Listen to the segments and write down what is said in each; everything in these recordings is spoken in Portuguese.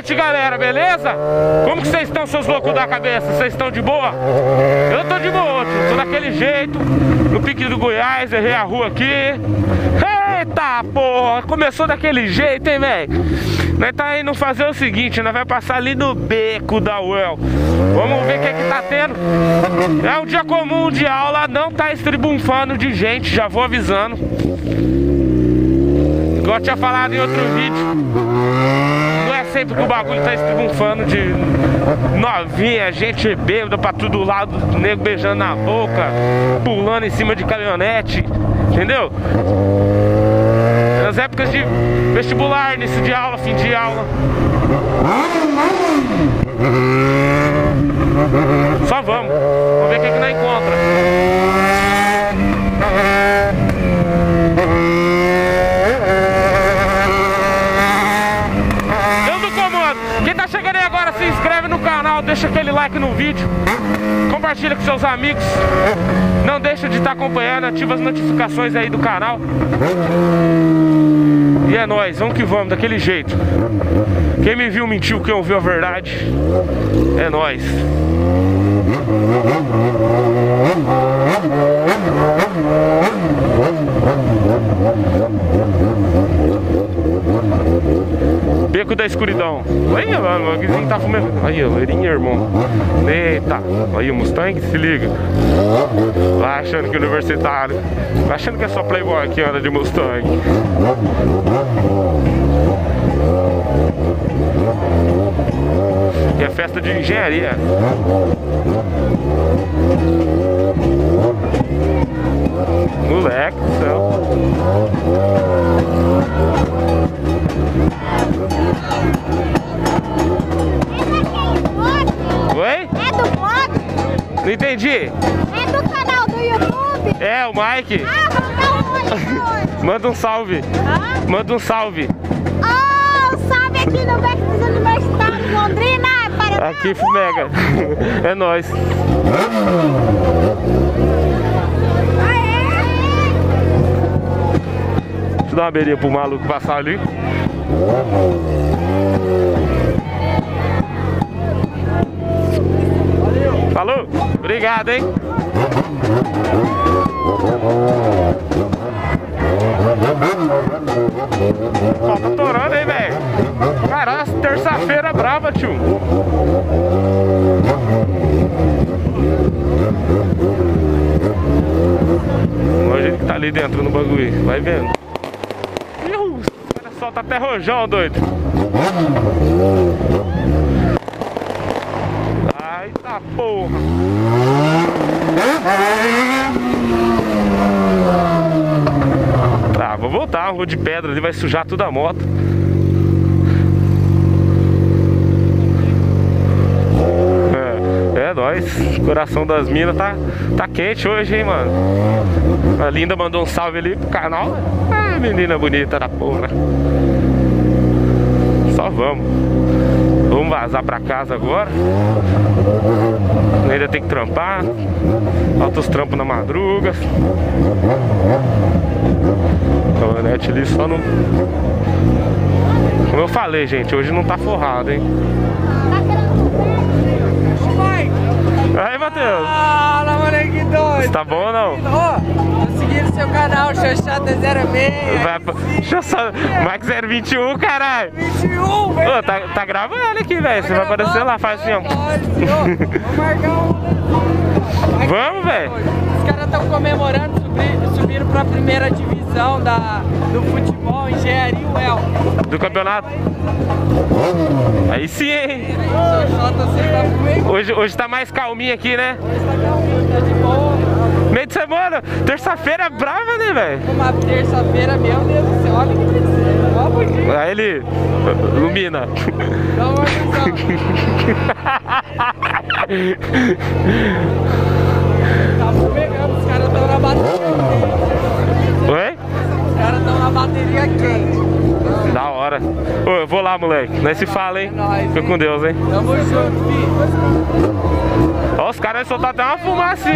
noite, galera, beleza? Como que vocês estão, seus loucos da cabeça? Vocês estão de boa? Eu tô de boa, tô daquele jeito, no pique do Goiás, errei a rua aqui. Eita porra, começou daquele jeito, hein, velho? Nós tá indo fazer o seguinte, nós vai passar ali no beco da UEL. Vamos ver o que é que tá tendo. É um dia comum de aula, não tá estribunfando de gente, já vou avisando. Igual eu tinha falado em outro vídeo. Sempre que o bagulho tá estribunfando de novinha, gente bêbada pra todo lado, nego beijando na boca, pulando em cima de caminhonete, entendeu? Nas épocas de vestibular, início de aula, fim de aula. Só vamos. Vamos ver o que, é que nós encontra. Eu do comando. Quem tá chegando aí agora, se inscreve no canal, deixa aquele like no vídeo. Compartilha com seus amigos. Não deixa de estar acompanhando, ativa as notificações aí do canal. E é nóis, vamos que vamos, daquele jeito. Quem me viu mentiu, quem ouviu a verdade. É nóis. Escuridão. Aí, mano, o vizinho tá fumando. Aí, loirinha, irmão. Eita. Aí, o Mustang, se liga. Vai achando que é universitário. Vai achando que é só playboy que anda de Mustang. E é festa de engenharia. Moleque, céu. Não entendi. É do canal do YouTube? É, o Mike. Ah, um. Manda um salve. Ah? Manda um salve. Oh, salve aqui no Beco dos Universitários Londrina, Paraná. Aqui, Fumega. É nóis. Deixa eu dar uma beirinha pro maluco passar ali. Falou? Obrigado, hein? Ó, tá torando, hein, velho? Caralho, terça-feira brava, tio. Hoje ele que tá ali dentro no bagulho, vai vendo. Iu, Olha só, tá até rojão, doido. Ai, tá porra. Tá, vou voltar, rua de pedra ali vai sujar toda a moto. É, é nóis. Coração das minas tá, tá quente hoje, hein, mano. A Linda mandou um salve ali pro canal. Ah, menina bonita da porra. Só vamos. Vamos vazar pra casa agora. Ainda tem que trampar. Falta os trampos na madruga. Caminhonete ali só no. Como eu falei, gente, hoje não tá forrado, hein? Aí, Matheus. Doido! Tá bom ou não? Ô, seguindo seu canal, Xoxota 06. Vai, pra- deixa eu só. Max 021, caralho. 21, Ô, velho. tá, tá gravando aqui, velho. Você vai aparecer lá, faz assim, ó. Vamos marcar um. Vamos, velho. Os caras estão comemorando, subir, subiram pra primeira divisão da, do futebol, engenharia UEL. Do campeonato. Aí sim, hein? Xoxota, tá? Hoje, hoje tá mais calminho aqui, né? Tá de boa. Meio de semana. Terça-feira é brava, né, velho? Uma terça-feira, meu Deus do céu, olha que princesa. Ó, bonito. Aí ele ilumina. Dá uma. Tá pegando, os caras estão na bateria. Oi? Os caras estão na bateria quente. Hora. Ô, eu vou lá, moleque. Nós se fala, hein? É Fica com Deus, hein? Tamo junto, filho. Ó, os caras soltaram até uma fumaça.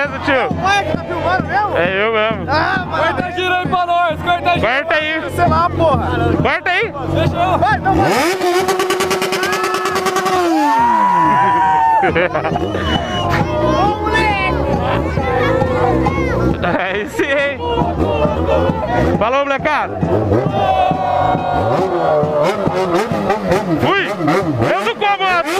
certeza, tio. Ué, que tá filmando mesmo? É eu mesmo. Ah, mano. Corta gira aí pra nós, corta gira. Corta aí. Sei lá, porra. Corta aí. Fechou. Vai, então vai. Ô, moleque! É isso aí. Falou, molecada. Fui. Eu do comando.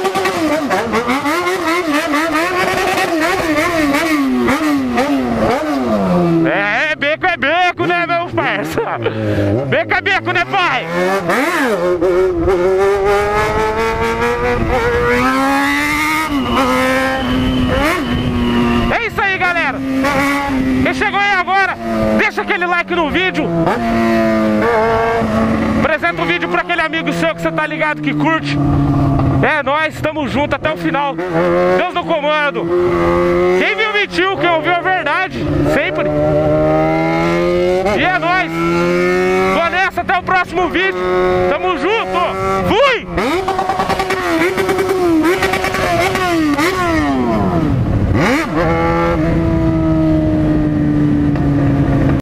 É, beco é beco, né, meus parça? Beco é beco, né, pai? É isso aí, galera. Chegou aí agora, deixa aquele like no vídeo. Apresenta o vídeo pra aquele amigo seu que você tá ligado que curte. É, nós estamos juntos até o final. Deus no comando. Quem viu mentiu, quem ouviu a verdade. Sempre. E é nóis. Tô nessa, até o próximo vídeo. Tamo junto. Fui!